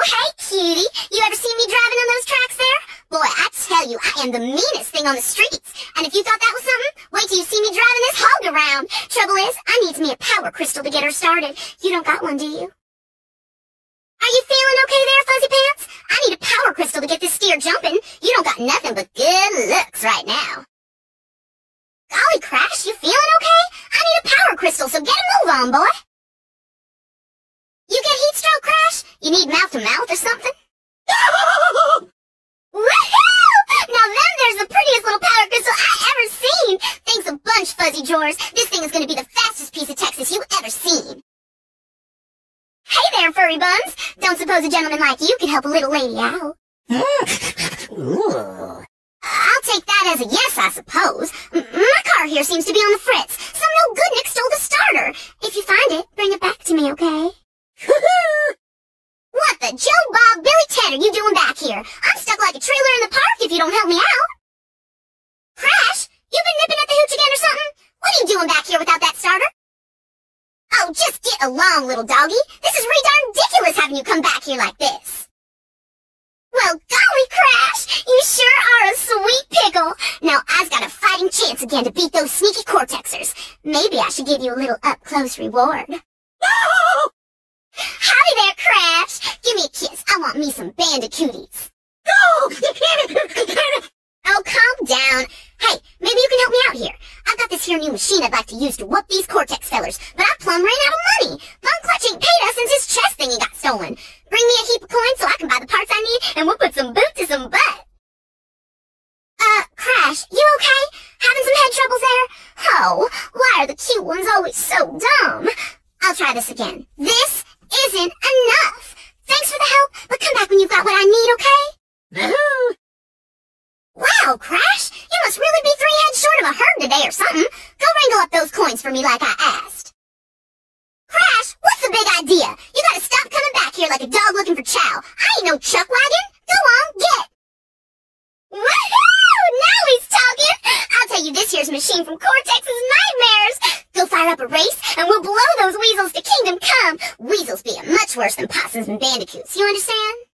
Oh, hey, cutie. You ever seen me driving on those tracks there? Boy, I tell you, I am the meanest thing on the streets. And if you thought that was something, wait till you see me driving this hog around. Trouble is, I needs me a power crystal to get her started. You don't got one, do you? Are you feeling okay there, Fuzzy Pants? I need a power crystal to get this steer jumping. You don't got nothing but good looks right now. Golly, Crash, you feeling okay? I need a power crystal, so get a move on, boy. You get heat stroke, Crash? You need mouth to mouth or something? Woohoo! Now then there's the prettiest little power crystal I ever seen. Thanks a bunch, Fuzzy Drawers. This thing is gonna be the fastest piece of Texas you ever seen. Hey there, furry buns. Don't suppose a gentleman like you could help a little lady out. I'll take that as a yes, I suppose. M my car here seems to be on the fritz. Some no good Nick stole the starter. If you find it, bring it back to me, okay? Joe Bob Billy Ted are you doing back here? I'm stuck like a trailer in the park if you don't help me out. Crash, you've been nipping at the hooch again or something? What are you doing back here without that starter? Oh, just get along, little doggy. This is really darn ridiculous having you come back here like this. Well, golly, Crash, you sure are a sweet pickle. Now I've got a fighting chance again to beat those sneaky Cortexers. Maybe I should give you a little up-close reward. No! Howdy there, Crash. Give me a kiss. I want me some bandicooties. No! oh, calm down. Hey, maybe you can help me out here. I've got this here new machine I'd like to use to whoop these Cortex fellers, but I plumb ran out of money. Von Clutch ain't paid us since his chest thingy got stolen. Bring me a heap of coins so I can buy the parts I need, and we'll put some boot to some butt. Uh, Crash, you okay? Having some head troubles there? Oh, why are the cute ones always so dumb? I'll try this again. This isn't enough. Thanks for the help, but come back when you've got what I need, okay? wow, Crash, you must really be three heads short of a herd today or something. Go wrangle up those coins for me like I asked. Crash, what's the big idea? You gotta stop coming back here like a dog looking for chow. I ain't no chuck wagon. Go on, get. Woohoo! Now he's talking! I'll tell you this here's machine from Cortex's nightmares! Go fire up a race, and we'll blow those weasels to kingdom come! Weasels being much worse than possums and bandicoots, you understand?